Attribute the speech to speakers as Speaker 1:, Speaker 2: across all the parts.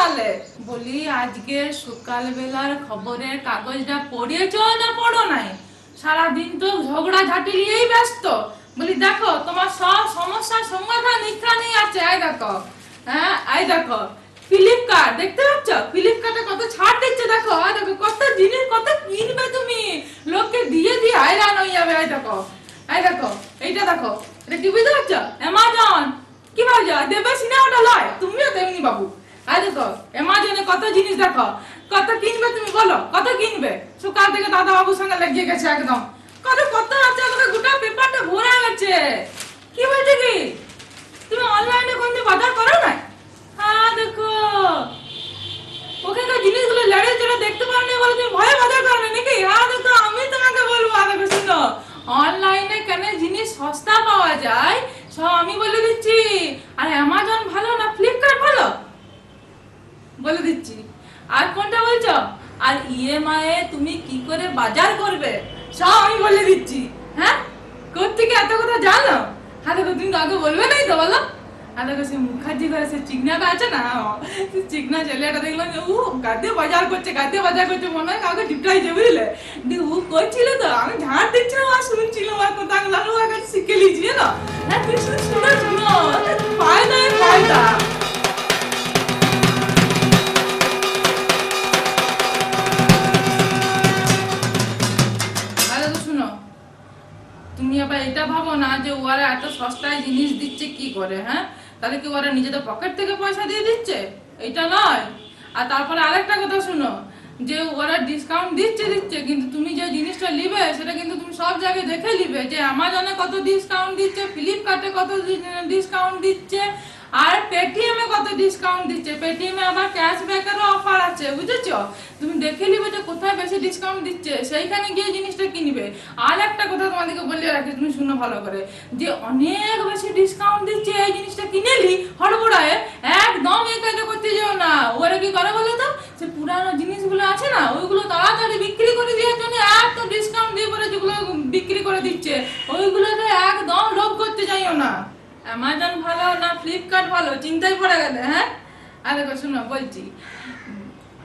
Speaker 1: তাহলে বলি, আজকে সকালবেলার খবরের কাগজটা পড়িয়েছো না পড়ো নাই? সারাদিন তো ঝগড়া ঝাঁটি নিয়েই ব্যস্ত। বলি, দেখো, তোমার সব সমস্যার সমাধান এখানেই আছে। এই দেখো হ্যাঁ এই দেখো। ফ্লিপকার্ট, দেখতে পাচ্ছ? ফ্লিপকার্টে কত ছাড় দিচ্ছে, দেখো এই দেখো, কত জিনিস, কত কিনবে তুমি? লোককে দিয়ে দিয়ে হায়রান হয়ে যাবে এই দেখো। এই দেখো, এইটা দেখো, এটা কি বুঝতে পারছ? অ্যামাজন কি ভাবছ? দেবে সিনেমাটা লয়? তুমিও তেমনি বাবু। এই দেখো অ্যামাজনে কত জিনিস দেখো। কত কিনবে তুমি বলো, কত কিনবে? সকাল থেকে দাদা বাবুর সঙ্গে লেগে গেছে একদম। কত কত আছে গোটা পেপারটা ভরে গেছে। কি বলছে কি? তুমি অনলাইনে কোনদিন বাজার করো না হ্যাঁ দেখো। ওখানকার জিনিসগুলো লড়ে চড়ে দেখতে পারো বলে, তুমি ভয়ে বাজার করো নাকি? হ্যাঁ দেখো, আমি তোমাকে বলব, আর দেখো অনলাইনে কেন জিনিস সস্তা পাওয়া যায়, সব আমি বলে দিচ্ছি। আর অ্যামাজন ভালো না ফ্লিপকার্ট ভালো বলে দিচ্ছি। আর কোনটা বলছো? আর ইএমআই এ তুমি কি করে বাজার করবে? সব আমি বলে দিচ্ছি। হ্যাঁ? কোথেকে এত কথা জানো? হ্যাঁ দেখো, তুমি আগে বলবে নাই তো, বলো? আর দেখো, সে মুখার্জি করে, সে চিকনাটা আছে না সে চিকনা ছেলেটা দেখলাম ও গাদে বাজার করছে, গাদে বাজার করছে, মনে হয় কাউকে টিপটাইছে বুঝলে ও করছিল তো, আমি ঝাড় দিচ্ছিলাম আর শুনছিলাম আর কোথাও লালু আগে শিখে লিয়েছি না হ্যাঁ শুনে শুনে শুনো ফায়দা ফায়দা তুমি আবার এটা ভাবো না যে ওরা এত সস্তায় জিনিস দিচ্ছে কি করে হ্যাঁ? তাহলে কি ওরা নিজেদের পকেট থেকে পয়সা দিয়ে দিচ্ছে? এটা নয়। আর তারপরে আরেকটা কথা শুনো, যে ওরা ডিসকাউন্ট দিচ্ছে দিচ্ছে, কিন্তু তুমি যে জিনিসটা নিবে, সেটা কিন্তু তুমি সব জায়গায় দেখে নিবে যে আমাজনে কত ডিসকাউন্ট দিচ্ছে ফ্লিপকার্টে কত ডিসকাউন্ট দিচ্ছে আর পেটিএম কত ডিসকাউন্ট দিচ্ছে? পেটিএম আবার ক্যাশব্যাকেরও অফার আছে, বুঝেছ? তুমি দেখে নিবে যে কোথায় বেশি ডিসকাউন্ট দিচ্ছে, সেইখানে গিয়ে জিনিসটা কিনবে। আর একটা কথা তোমাদেরকে বলে রাখি, তুমি শুনো ভালো করে। যে অনেক বেশি ডিসকাউন্ট দিচ্ছে, এই জিনিসটা কিনেলি হড়বড়ায়, একদম এই কাজটা করতে যেও না। ওরা কি করে বলো তো? সে পুরানো জিনিসগুলো আছে না, ওইগুলো তাড়াতাড়ি বিক্রি করে দেওয়ার জন্য এত ডিসকাউন্ট দিয়ে পরে যেগুলো বিক্রি করে দিচ্ছে ওইগুলোতে একদম লোভ করতে যাইও না অ্যামাজন ভালো না ফ্লিপকার্ট ভালো? চিন্তায় পড়ে গেলে হ্যাঁ? আর দেখো, শুনো, বলছি।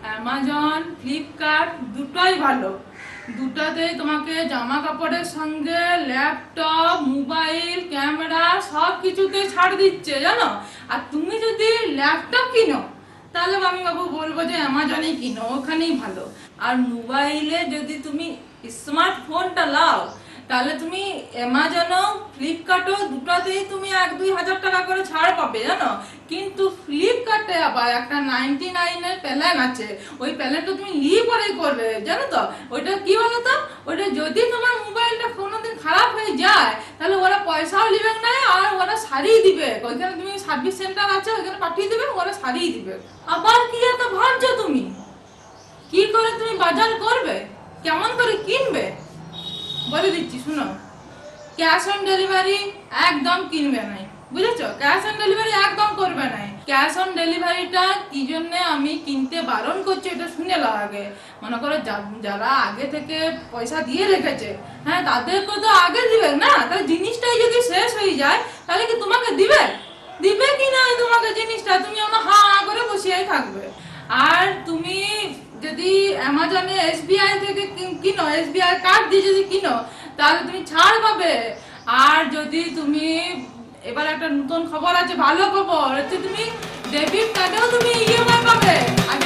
Speaker 1: অ্যামাজন ফ্লিপকার্ট দুটোই ভালো। দুটাতেই তোমাকে জামা কাপড়ের সঙ্গে ল্যাপটপ মোবাইল ক্যামেরা সব কিছুতে ছাড় দিচ্ছে, জানো? আর তুমি যদি ল্যাপটপ কিনো, তাহলে আমি বাবু বলব যে অ্যামাজনেই কিনো, ওখানেই ভালো। আর মোবাইলে যদি তুমি স্মার্টফোনটা লাও তাহলে তুমি অ্যামাজনও, ফ্লিপকার্টও দুটোতেই তুমি এক দুই হাজার টাকা করে ছাড় পাবে, জানো? কিন্তু ফ্লিপকার্টে আবার একটা নাইনটি নাইনের প্ল্যান আছে। ওই প্ল্যানটা তুমি নিয়ে পরেই করবে, জানো তো? ওইটা কি বলো তো ওইটা যদি তোমার মোবাইলটা কোনোদিন খারাপ হয়ে যায়, তাহলে ওরা পয়সাও নেবে না আর ওরা সারিয়ে দিবে। ওইখানে তুমি সার্ভিস সেন্টার আছে, ওইখানে পাঠিয়ে দিবে, ওরা সারিয়ে দিবে। আবার কি এত ভাবছ তুমি? কি করে তুমি বাজার করবে? কেমন করে কিনবে? বলে দিচ্ছি, শুনো। ক্যাশ অন ডেলিভারি একদম কিনবে নাই, বুঝেছ? ক্যাশ অন ডেলিভারি একদম করবে নাই। ক্যাশ অন ডেলিভারিটা কি জন্য আমি কিনতে বারণ করছি এটা শুনে নাও আগে। মনে করো যারা আগে থেকে পয়সা দিয়ে রেখেছে হ্যাঁ তাদেরকে তো আগে দিবে না? তাহলে জিনিসটাই যদি শেষ হয়ে যায়, তাহলে কি তোমাকে দিবে? দিবে কি না তোমাকে জিনিসটা? তুমি আমার হা হা করে বসিয়েই থাকবে। আর তুমি যদি অ্যামাজনে এসবিআই থেকে কিন- এসবিআই কার্ড দিয়ে যদি কিনো, তাহলে তুমি ছাড় পাবে। আর যদি তুমি, এবার একটা নতুন খবর আছে, ভালো খবর, হচ্ছে তুমি ডেবিট কার্ডেও তুমি ইএমআই পাবে। আগে